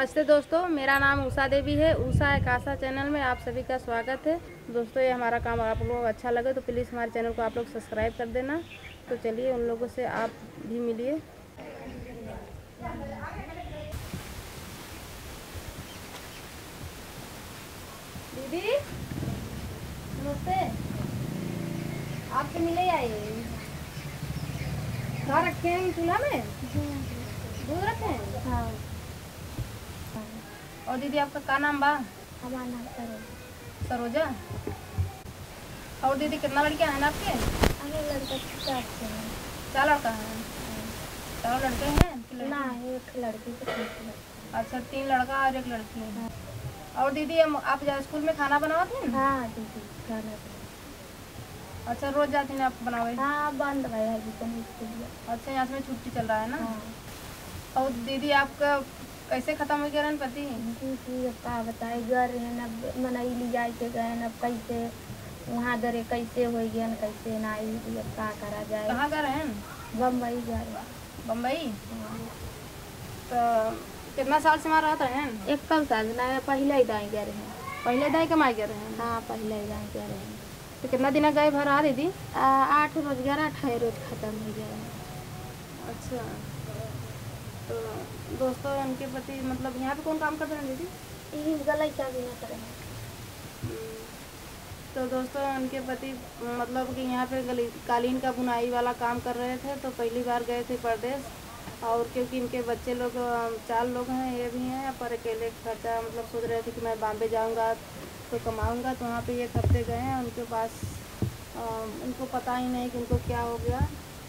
मेरा नाम उषा देवी है। उषा एक आशा चैनल में आप सभी का स्वागत है। दोस्तों ये हमारा काम आप लोगों को अच्छा लगे तो प्लीज़ हमारे चैनल को आप लोग सब्सक्राइब कर देना। तो चलिए उन लोगों से आप भी मिलिए। दीदी नमस्ते। आपसे मिले आए कहाँ रखे हैं चूल्हा में? दूध रखे हैं? हाँ। और दीदी आपका क्या नाम बा? हमारा नाम करो सरोजा। और दीदी कितना लड़कियाँ हैं आपके? अरे लड़का हैं। चार लड़का है? चार लड़के हैं? ना एक लड़की को है। अच्छा तीन लड़का और एक लड़की। है। और दीदी हम आप स्कूल में खाना बनावत हैं? हाँ दीदी खाना। अच्छा रोज जाती हैं आप बनावे? हाँ बंद भाई है स्कूल अच्छा यहाँ से छुट्टी चल रहा है ना? हाँ। और दीदी आपका कैसे खत्म हो गया रहन पति का बताए गए हैं मनई ले जाए के गए अब कैसे? वहाँ दरे कैसे हो गए न कैसे ना आई अब का करा जाए? कहाँ गए रहन बम्बई जा रहे बम्बई? हाँ। तो कितना साल से वहाँ रहते हैं? एक कल साल ना पहले ही दाएँ गए रहे पहले दाई कमाई कर रहे हैं? हाँ पहले ही दाएँ गए रहे तो कितना दिन गए भर आ दीदी आठ रोज ग्यारह अठारह रोज खत्म हो गया अच्छा। तो दोस्तों उनके पति मतलब यहाँ पे कौन काम करते हैं दीदी? यही गलत क्या भी ना करें तो दोस्तों उनके पति मतलब कि यहाँ पे गली कालीन का बुनाई वाला काम कर रहे थे तो पहली बार गए थे परदेश और क्योंकि इनके बच्चे लोग चार लोग हैं ये भी हैं पर अकेले खर्चा मतलब सोच रहे थे कि मैं बॉम्बे जाऊँगा तो कमाऊँगा तो वहाँ पे एक हफ़्ते गए हैं। उनके पास उनको पता ही नहीं कि उनको क्या हो गया।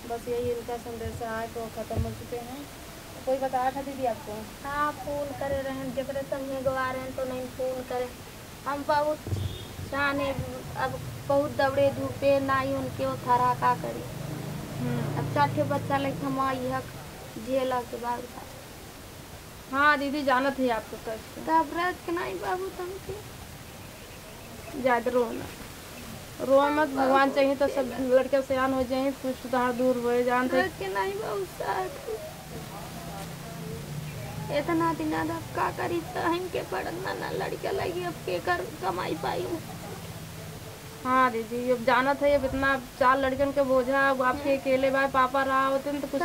बस यही इनका संदेश है तो ख़त्म हो चुके हैं। कोई बताया था दीदी आपको? हाँ फ़ोन करे रहे जकरे संगे गवा रहे हैं तो नहीं फ़ोन करे। हम बहुत जाने अब बहुत दबड़े धूपे ना ही उनके वो थरा का करी अब चाटे बच्चा लेके हम आई हक झेला के बाद हाँ दीदी जानत है आपको कष्ट घबरात के नहीं बाबू तुमके ज़्यादा रोना। रो मत भगवान चाहिए तो सब लड़के सयान हो जाए कुछ सुधार दूर हो के नहीं बाबू साथ। इतना दिन अब का करी तो हमके पढ़ना ना लड़के लगी अब के कर कमाई पाई हाँ। दीदी अब जानत है अब इतना चार लड़कन के बोझा अब आपके अकेले भाई पापा रहा होते हैं तो कुछ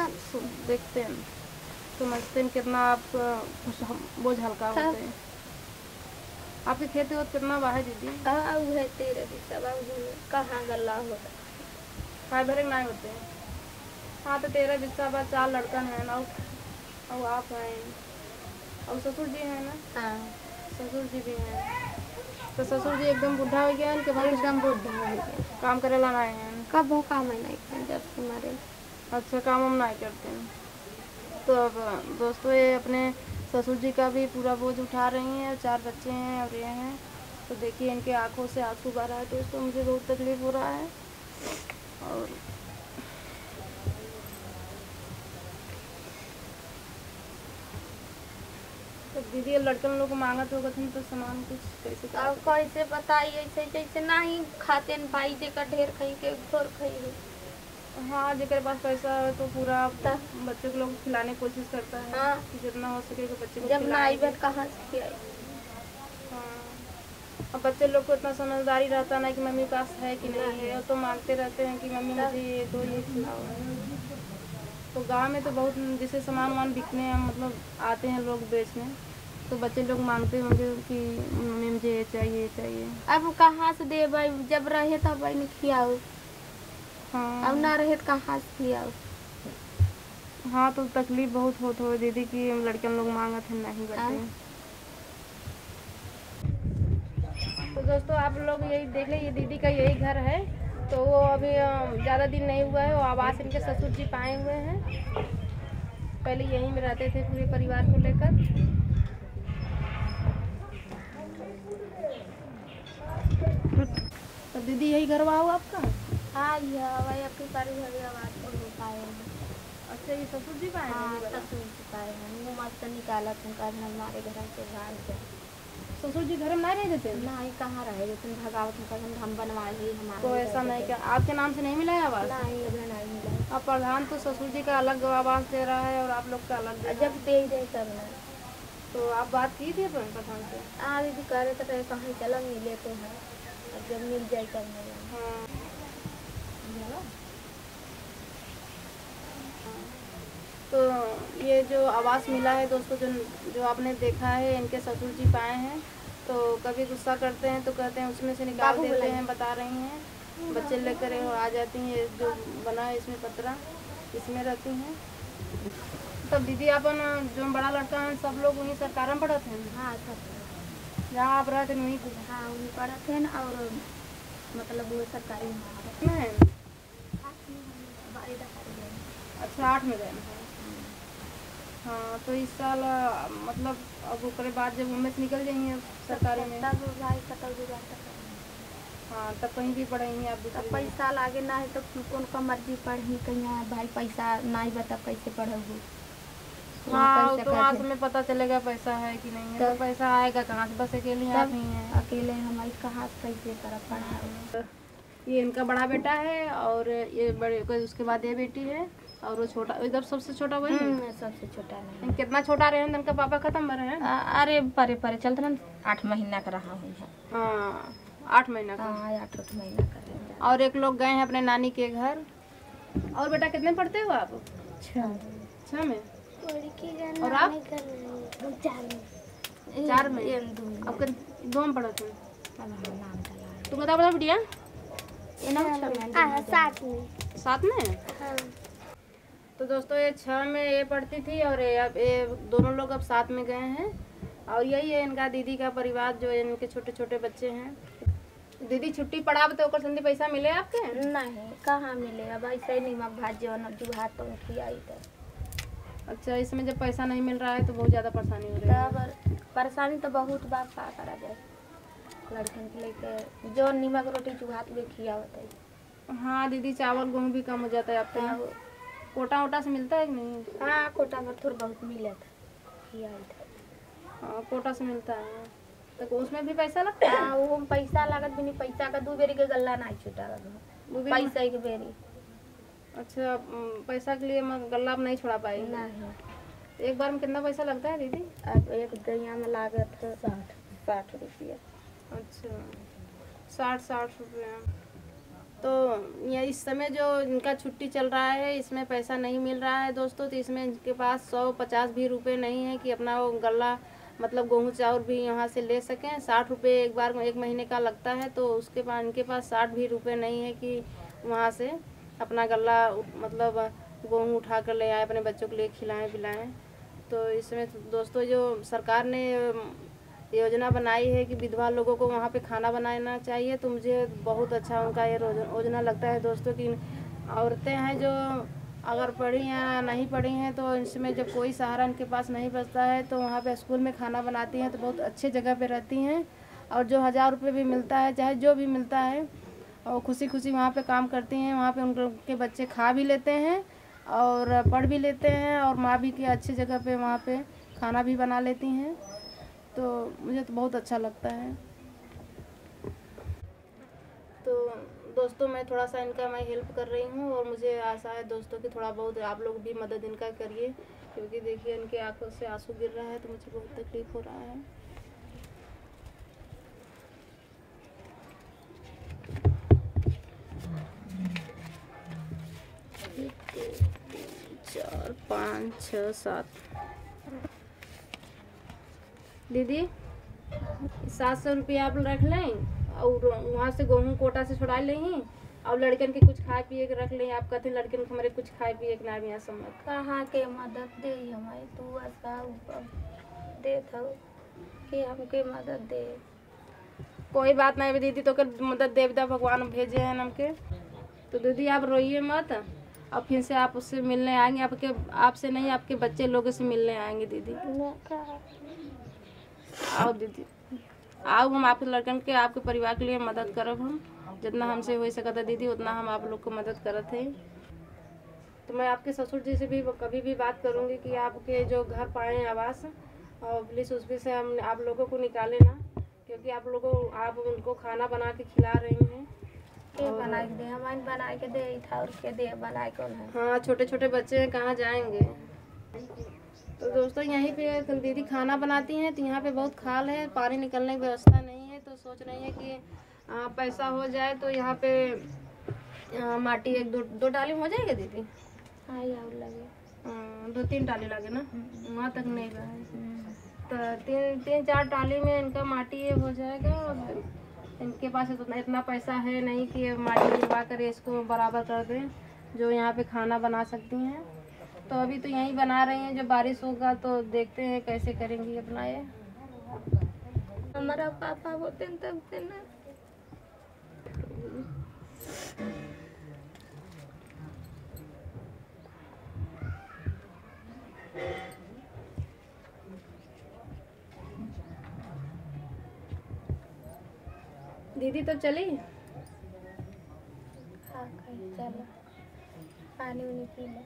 देखते हैं। समझते हैं कितना आप बोझ हल्का होते हैं। आपके खेती होत कितना बा है दीदी? हाँ वो है तेरे भी सब कहाँ गल्ला होता काय भरे नहीं होते हैं। हाँ तो तेरह बिस्सा बा चार लड़कन है ना और आप हैं। और ससुर जी हैं ना? हाँ। ससुर जी भी हैं। तो ससुर जी एकदम बुढ़ा हो गया इनके भाई एकदम बुढ़ा हो गया। काम करे ला आए हैं। कब वो काम है नहीं कर जब से मरे अच्छा काम हम नहीं करते हैं। तो अब दोस्तों ये अपने ससुर जी का भी पूरा बोझ उठा रही हैं चार बच्चे हैं और ये हैं। तो देखिए इनके आँखों से आँसू बह रहा है दोस्तों मुझे बहुत तकलीफ़ हो रहा है। और दीदी ये लड़कन लोग मांगत होगा तो सामान कुछ कैसे अब कैसे बताई ऐसे जैसे नहीं खाते न भाई जे का ढेर खाई के घोर खाई हो हाँ जेकर पास पैसा है तो पूरा ता- बच्चे को लोग खिलाने की कोशिश करता है हाँ। कि जितना हो सके कि बच्चे को जब ना आई। बट कहाँ से खिलाई हाँ। अब बच्चे लोग को इतना समझदारी रहता ना कि मम्मी पास है कि नहीं है तो मांगते रहते हैं कि मम्मी मुझे ये दो ये खिलाओ तो गाँव में तो बहुत जैसे सामान वामान बिकने हैं मतलब आते हैं लोग बेचने तो बच्चे लोग मांगते होंगे कि मम्मी मुझे ये चाहिए ये चाहिए। अब कहाँ से दे भाई? जब रहे तब भाई ने खियाओ हाँ। अब ना रहे तो कहाँ से खियाओ हाँ तो तकलीफ़ बहुत होत हो दीदी कि लड़कियाँ लोग मांगत हैं नहीं हाँ। बच्चे तो दोस्तों आप लोग यही देख ले ये दीदी का यही घर है। तो वो अभी ज़्यादा दिन नहीं हुआ है। वो आवास इनके ससुर जी पाए हुए हैं। पहले यहीं में रहते थे पूरे परिवार को लेकर। दीदी यही घर हुआ आपका? हाँ ये भाई अपनी सारी घड़ी आवाज़ को पाए अच्छा ये ससुर जी पाए हाँ? हैं ये वाला? ससुर जी पाए हैं। मुँह मत निकाला तुम कर हमारे घर से ससुर जी घर में नहीं रहते थे नहीं कहाँ रहे तुम भगावत का हम बनवा ली हमारे तो ऐसा नहीं क्या? आपके नाम से नहीं मिला है आवास नहीं अभी नहीं मिला। अब प्रधान तो ससुर जी का अलग आवास दे रहा है और आप लोग का अलग जब दे दे सब ना। तो आप बात की थी अपन प्रधान से? आ दीदी कह रहे थे कहीं चलो मिले तो है। अब जब मिल जाए तब मिलेंगे हाँ तो ये जो आवास मिला है दोस्तों जो जो आपने देखा है इनके ससुर जी पाए हैं तो कभी गुस्सा करते हैं तो कहते हैं उसमें से निकाल देते हैं बता रही हैं। बच्चे लेकर आ जाती हैं जो बना है इसमें पतरा इसमें रहती हैं। तब दीदी अपन जो बड़ा लड़का है सब लोग वहीं सरकार में पढ़ते हैं। हाँ सब। जहाँ आप रहते हैं वहीं पे? हाँ उन्हीं पढ़ा थे ना और मतलब वो सरकारी में है। अच्छा आठ में गए। हाँ तो इस साल मतलब अब ओकरे बाद जब उम्र से निकल जाएँगे सरकारी में? तब भाई कतल गुजार हाँ। तब कहीं भी पढ़ेंगे आप अब दूसरी। पैसा लागे ना है तो कौन का मर्ज़ी पढ़ी कहीं भाई पैसा ना ही बता कैसे पढ़ोगे? हाँ तो से में पता चलेगा पैसा है कि नहीं है। तो पैसा आएगा कहाँ से? बस अकेले आप ही हैं। अकेले हमारे कहाँ से कैसे कर ये इनका बड़ा बेटा है और ये बड़े उसके बाद ये बेटी है और वो छोटा इधर सबसे छोटा वही है? सबसे छोटा नहीं कितना छोटा रहे हैं? इनका पापा खत्म रहे हैं? अरे परे परे चलते ना आठ महीना का रहा हूँ हाँ आठ महीना का। हाँ आठ आठ महीना का और एक लोग गए हैं अपने नानी के घर। और बेटा कितने पढ़ते हो आप? छः में? और आप? चार में। दो। में पढ़ते हैं तुम बता बता बिटिया। साथ में। साथ में। तो दोस्तों ये छः में ये पढ़ती थी और ये अब ये दोनों लोग अब साथ में गए हैं। और यही है इनका दीदी का परिवार जो इनके छोटे छोटे बच्चे हैं। दीदी छुट्टी पड़ा तो ओकर संदी पैसा मिले आपके? नहीं कहाँ मिले अब ऐसे ही नमक भाजी और जुहा तो खियाई तो। अच्छा इसमें जब पैसा नहीं मिल रहा है तो बहुत ज़्यादा परेशानी हो रही है। परेशानी तो बहुत बार का करा जाए लड़कन के लेके जो नमक रोटी चूहात भी खिया होता है। हाँ दीदी चावल गेहूँ भी कम हो जाता है आपके यहाँ कोटा वोटा से मिलता है कि नहीं? हाँ कोटा में थोड़ा बहुत मिला था खिया था। हाँ कोटा से मिलता है। तो उसमें भी पैसा लगता है? हाँ वो पैसा लागत भी नहीं पैसा का दू बेरी के गल्ला नहीं छूटा पैसा एक बेरी। अच्छा पैसा के लिए मैं गल्ला अब नहीं छोड़ा पाएगी नहीं। एक बार में कितना पैसा लगता है दीदी? अब एक दैया में लागत है साठ। साठ रुपया। अच्छा साठ साठ रुपये। तो ये इस समय जो इनका छुट्टी चल रहा है इसमें पैसा नहीं मिल रहा है दोस्तों तो इसमें इनके पास सौ पचास भी रुपए नहीं है कि अपना वो गला मतलब गेहूँ चावल भी यहाँ से ले सकें। साठ रुपये एक बार एक महीने का लगता है तो उसके पास इनके पास साठ भी रुपए नहीं है कि वहाँ से। अपना गला मतलब गेहूँ उठा कर ले आए, अपने बच्चों के लिए खिलाएँ, पिलाएँ। तो इसमें तो दोस्तों जो सरकार ने योजना बनाई है कि विधवा लोगों को वहाँ पे खाना बनाना चाहिए तो मुझे बहुत अच्छा उनका ये योजना लगता है दोस्तों की औरतें हैं जो अगर पढ़ी या नहीं पढ़ी हैं तो इसमें जब कोई सहारा इनके पास नहीं बचता है तो वहाँ पे स्कूल में खाना बनाती हैं तो बहुत अच्छे जगह पे रहती हैं। और जो हज़ार रुपये भी मिलता है, चाहे जो भी मिलता है और खुशी खुशी वहाँ पे काम करती हैं, वहाँ पे उन लोग के बच्चे खा भी लेते हैं और पढ़ भी लेते हैं और माँ भी की अच्छी जगह पे वहाँ पे खाना भी बना लेती हैं। तो मुझे तो बहुत अच्छा लगता है। तो दोस्तों, मैं थोड़ा सा इनका मैं हेल्प कर रही हूँ और मुझे आशा है दोस्तों की थोड़ा बहुत आप लोग भी मदद इनका करिए, क्योंकि देखिए इनके आँखों से आँसू गिर रहा है तो मुझे बहुत तकलीफ़ हो रहा है। पाँच छः सात। दीदी सात सौ रुपया आप रख लें और वहाँ से गेहूँ कोटा से छुड़ा लें और लड़कन के कुछ खाए पिए के रख लें। आप कहते हैं लड़कन के हमारे कुछ खाए पिए के नाम यहाँ समझ कहाँ के मदद दे हमारे तू ऐसा दे थो कि हमके मदद दे। कोई बात नहीं दीदी तो कर मदद देवता भगवान भेजे हैं हमके। तो दीदी आप रोइए मत। और फिर से आप उससे मिलने आएँगे, आपके, आपसे नहीं, आपके बच्चे लोगों से मिलने आएँगे दीदी। आओ दीदी। आओ, हम आपके लड़कन के, आपके परिवार के लिए मदद करब हम। जितना हमसे हो सकता दीदी, उतना हम आप लोग को मदद करत है। तो मैं आपके ससुर जी से भी कभी भी बात करूँगी कि आपके जो घर पाए आवास, और प्लीज़ उसमें से हम आप लोगों को निकाले ना, क्योंकि आप लोगों, आप उनको खाना बना के खिला रही हैं। के बना के दे हमारे बना के दे था के दे बना के उन्हें हाँ छोटे छोटे बच्चे हैं कहाँ जाएँगे? तो दोस्तों यहीं पे दीदी खाना बनाती हैं तो यहाँ पे बहुत खाल है पानी निकलने की व्यवस्था नहीं है तो सोच रही है कि आ, पैसा हो जाए तो यहाँ पे आ, माटी एक दो दो डाली हो जाएगा दीदी? हाँ ये लगे। दो तीन डाली लगे ना? वहाँ तक नहीं बा है तो तीन तीन चार टाली में इनका माटी ये हो जाएगा और इनके पास इतना इतना पैसा है नहीं कि माटी गिरवा कर इसको बराबर कर दें, जो यहाँ पे खाना बना सकती हैं। तो अभी तो यहीं बना रही हैं, जब बारिश होगा तो देखते हैं कैसे करेंगी अपना ये। हमारा पापा न तब दीदी तो चली? हाँ चलो। पानी उनी पी ले।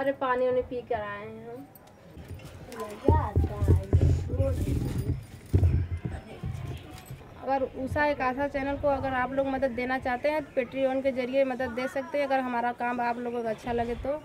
अरे पानी पी कर आए हैं हम। अगर उषा एक आशा चैनल को अगर आप लोग मदद देना चाहते हैं तो पेट्रियन के ज़रिए मदद दे सकते हैं। अगर हमारा काम आप लोगों को अच्छा लगे तो।